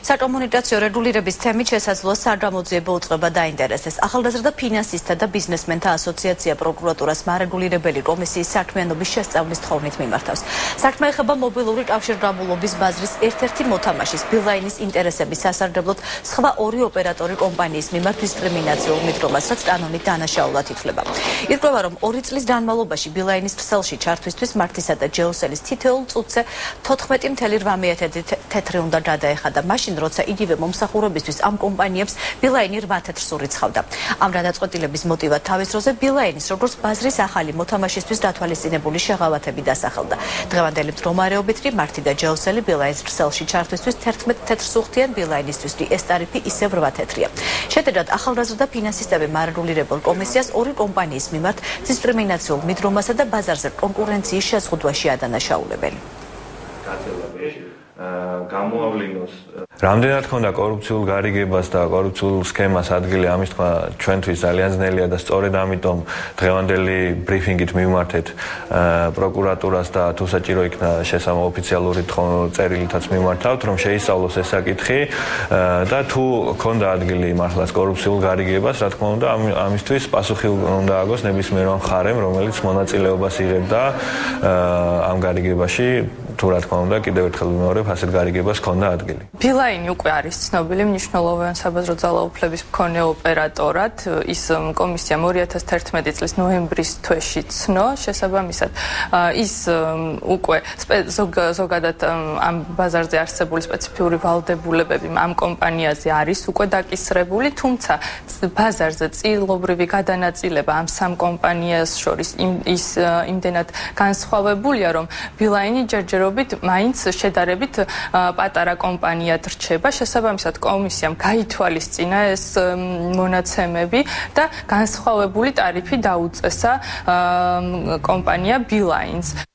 საკომუნიკაციო რეგულირების თემით შესაძლოა სარგამოძიებო უწყება დაინტერესდეს. ახალგაზრდა ფინანსისტთა და ბიზნესმენთა ასოციაცია პროკურატურას მარეგულირებელი კომისიის საქმიანობის შესწავლის თხოვნით მიმართავს. საქმე ეხება მობილური კავშირგაბმულობის ბაზრის ერთ-ერთი მოთამაშის ბილაინის ინტერესების სასარგებლოდ სხვა ორი ოპერატორი კომპანიის მიმართ დისკრიმინაციულ მიდგომას, რაც კანონით დანაშაულად ითვლება. ირკვევა, რომ ორი წლის განმავლობაში ბილაინის ქსელში ჩართვისთვის მართისა და ჯეოსელის თითოეულ წუთზე 14.8 თეთრი უნდა გადაეხადა მაშინ როცა იგივე მომსახურებისთვის ამ კომპანიებს ბილაინი 8 თეთრს ურიცხავდა. ამ გადაწყვეტილების მოტივად თავის დროზე ბილაინის როგორც ბაზრის ახალი მოთამაშისთვის დათვალისწინებული შეღავათები დასახელდა. დღევანდელი მდგომარეობით კი მარტი და ჯეოსელი ბილაინის ქსელში ჩართვისთვის 11 თეთრს უხდიან ბილაინისთვის კი ეს ტარიფი ისევ 8 თეთრია. შედეგად ახალგაზრდა ფინანსისტები მარეგულირებელ კომისიას ორი კომპანიის მიმართ დისკრიმინაციულ მიდგომასა და ბაზარზე კონკურენციის შეზღუდვაში ადანაშაულებენ. გამოავლინოს. რამდენად ქონდა კორუფციულ გარიგებას და კორუფციულ სქემას ადგილი? ამის თქვა ჩვენთვის ძალიან ძნელია და სწორედ ამიტომ დღევანდელი ბრიფინგით მიმართეთ პროკურატურას და თუ საჭირო იქნა შესაძლოა ოფიციალური წერილითაც მიმართავთ რომ შეისწავლოს ეს საკითხი და თუ ქონდა ადგილი მართლაც კორუფციულ გარიგებას რა თქმა უნდა ამისთვის პასუხი უნდა აგოს ნებისმიერ მხარემ რომელიც მონაწილეობას იღებდა ამ გარიგებაში თუ რა თქმა უნდა კიდევ ერთხელ ვიმეორებ ასეთ გარიგებას ქონდა ადგილი. ბილაინი უკვე არის ცნობილი მნიშვნელოვანი საბაზრო ძალაუფლების მქონე ოპერატორად. ის კომისია 2011 წლის ნოემბრის თვეში ცნო შესაბამისად. ის უკვე ზოგადად ამ ბაზარზე არსებული სპეციფიური ვალდებულებები ამ კომპანიაზე არის უკვე დაკისრებული, თუმცა ბაზარზე წილობრივი გადანაწილება ამ სამ კომპანიას შორის ის იმდენად განსხვავებულია, რომ ბილაინი ჯერჯერობით ჯერჯერობით მაინც შედარებით პატარა კომპანიად რჩება. შესაბამისად კომისიამ გაითვალისწინა ეს მონაცემები და განსხვავებული ტარიფი დაუწესა კომპანია Beelines.